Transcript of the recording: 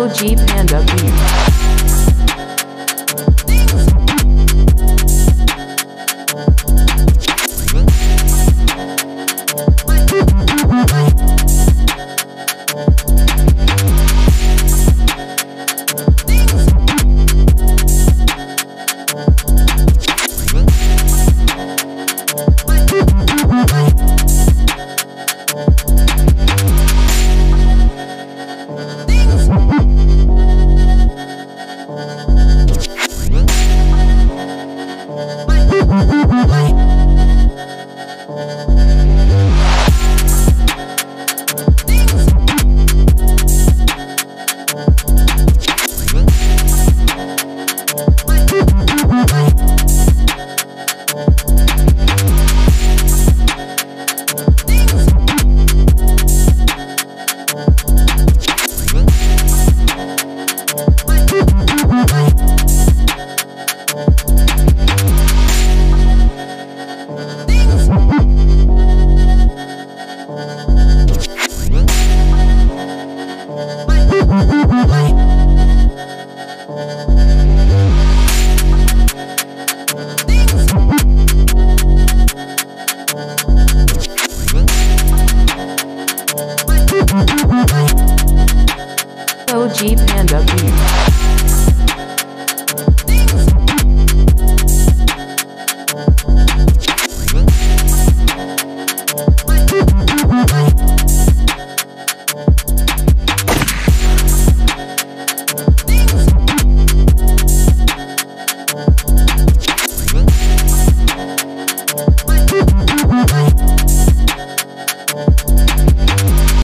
OG Panda Beats. OG Panda Beat.